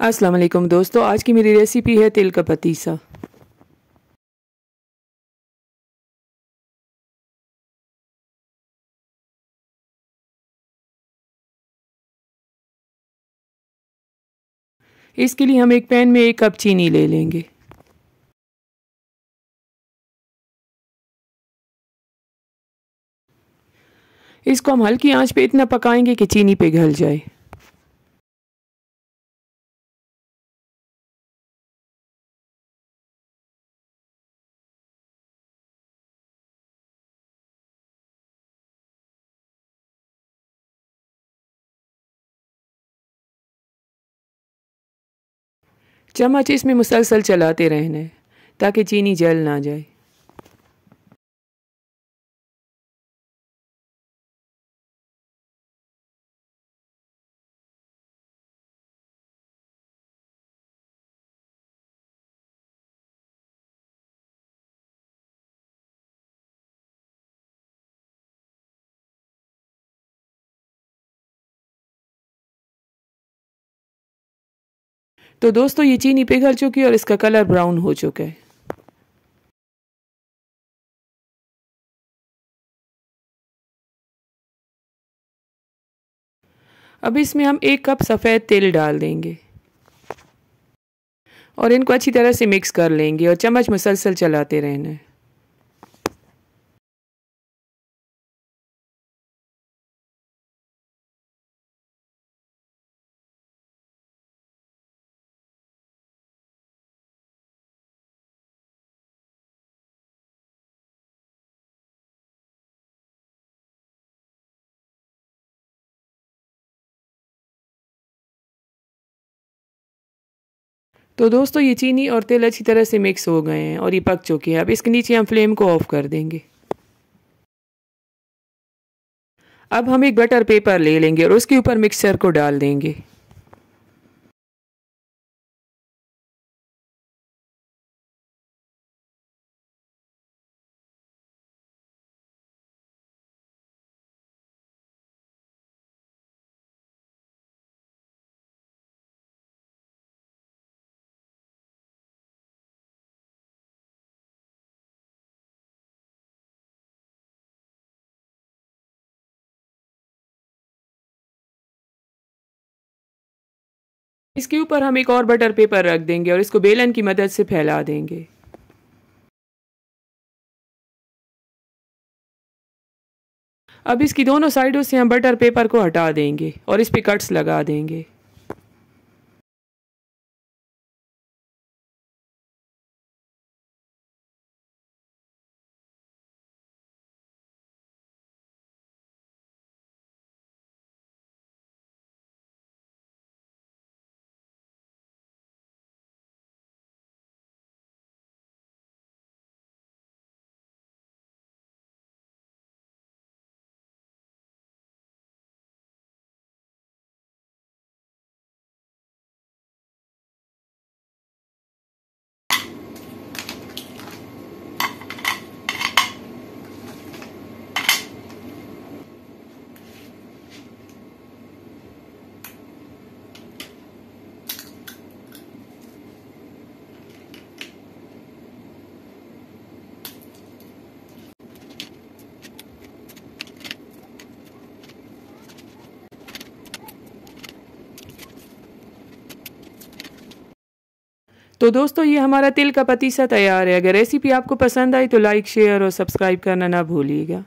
अस्सलाम वालेकुम दोस्तों, आज की मेरी रेसिपी है तिल का पतीसा। इसके लिए हम एक पैन में एक कप चीनी ले लेंगे। इसको हम हल्की आँच पे इतना पकाएँगे कि चीनी पिघल जाए। चम्मच इसमें मुसलसल चलाते रहना है ताकि चीनी जल ना जाए। तो दोस्तों, ये चीनी पिघल चुकी है और इसका कलर ब्राउन हो चुका है। अब इसमें हम एक कप सफ़ेद तेल डाल देंगे और इनको अच्छी तरह से मिक्स कर लेंगे और चम्मच मुसलसल चलाते रहना है। तो दोस्तों, ये चीनी और तेल अच्छी तरह से मिक्स हो गए हैं और ये पक चुके हैं। अब इसके नीचे हम फ्लेम को ऑफ़ कर देंगे। अब हम एक बटर पेपर ले लेंगे और उसके ऊपर मिक्सचर को डाल देंगे। इसके ऊपर हम एक और बटर पेपर रख देंगे और इसको बेलन की मदद से फैला देंगे। अब इसकी दोनों साइडों से हम बटर पेपर को हटा देंगे और इस पे कट्स लगा देंगे। तो दोस्तों, ये हमारा तिल का पतीसा तैयार है। अगर रेसिपी आपको पसंद आई तो लाइक शेयर और सब्सक्राइब करना ना भूलिएगा।